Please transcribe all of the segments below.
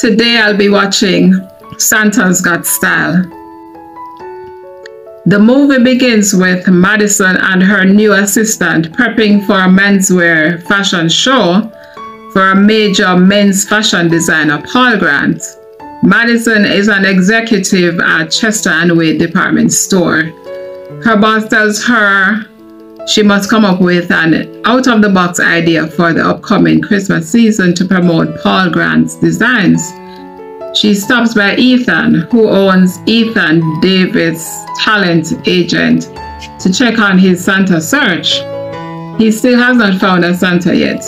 Today I'll be watching Santa's Got Style. The movie begins with Madison and her new assistant prepping for a menswear fashion show for a major men's fashion designer, Paul Grant. Madison is an executive at Chester and Wade department store. Her boss tells her she must come up with an out of the box idea for the upcoming Christmas season to promote Paul Grant's designs. She stops by Ethan, who owns Ethan Davis Talent Agent, to check on his Santa search. He still has not found a Santa yet.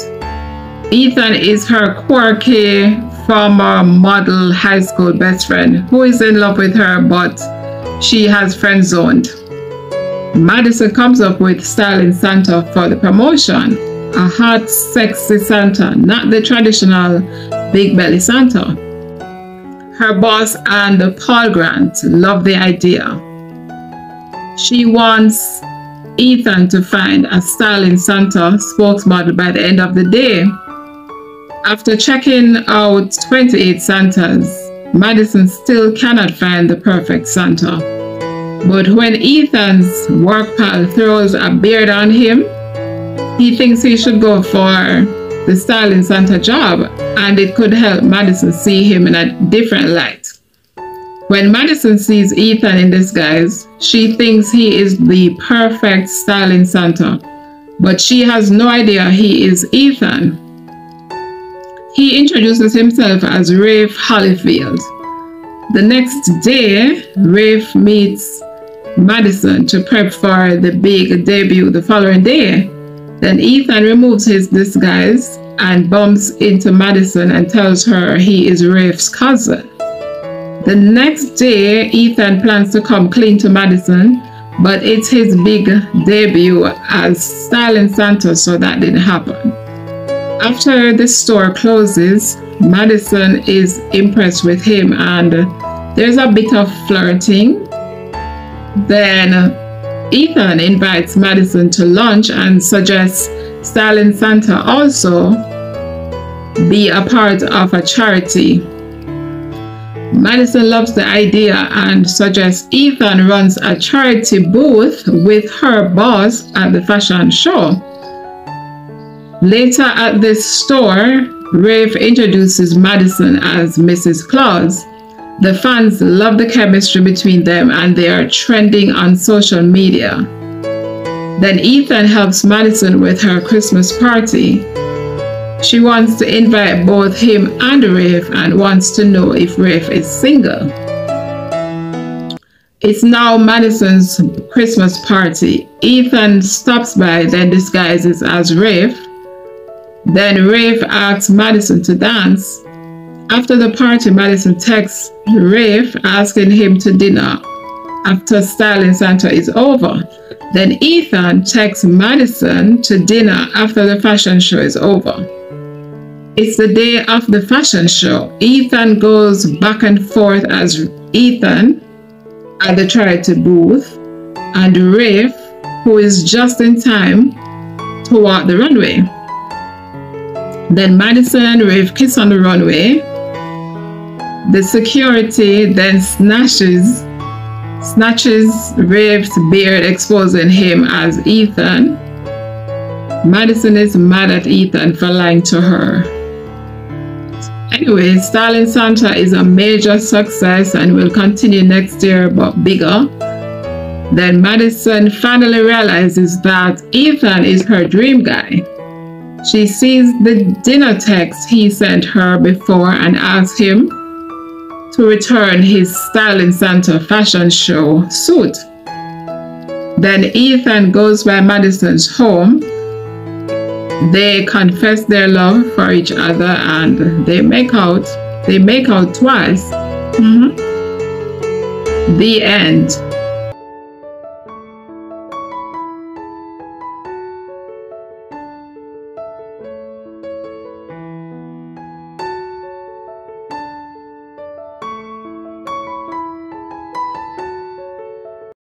Ethan is her quirky former model high school best friend who is in love with her but she has friend zoned. Madison comes up with styling Santa for the promotion. A hot, sexy Santa, not the traditional big belly Santa. Her boss and Paul Grant love the idea. She wants Ethan to find a styling Santa spokesmodel by the end of the day. After checking out 28 Santas, Madison still cannot find the perfect Santa. But when Ethan's work pal throws a beard on him, he thinks he should go for the styling Santa job and it could help Madison see him in a different light. When Madison sees Ethan in disguise, she thinks he is the perfect styling Santa, but she has no idea he is Ethan. He introduces himself as Rafe Hollyfield. The next day, Rafe meets Madison to prep for the big debut the following day. Then Ethan removes his disguise and bumps into Madison and tells her he is Rafe's cousin. The next day, Ethan plans to come clean to Madison, but it's his big debut as styling Santa, so that didn't happen. After the store closes, Madison is impressed with him and there's a bit of flirting then Ethan invites Madison to lunch and suggests Styling Santa also be a part of a charity. Madison loves the idea and suggests Ethan runs a charity booth with her boss at the fashion show. Later at this store, Rafe introduces Madison as Mrs. Claus. The fans love the chemistry between them and they are trending on social media. Then Ethan helps Madison with her Christmas party. She wants to invite both him and Rafe and wants to know if Rafe is single. It's now Madison's Christmas party. Ethan stops by, then disguises as Rafe. Then Rafe asks Madison to dance. After the party, Madison texts Rafe asking him to dinner after styling Santa is over. Then Ethan texts Madison to dinner after the fashion show is over. It's the day of the fashion show. Ethan goes back and forth as Ethan at the charity booth and Rafe, who is just in time to walk the runway. Then Madison and Rafe kiss on the runway the security then snatches snatches Rafe's beard, exposing him as Ethan. Madison is mad at Ethan for lying to her. Anyway, Styling Santa is a major success and will continue next year but bigger. Then Madison finally realizes that Ethan is her dream guy. She sees the dinner text he sent her before and asks him to return his Styling Santa fashion show suit. Then Ethan goes by Madison's home. They confess their love for each other and they make out. They make out twice. Mm -hmm. The end.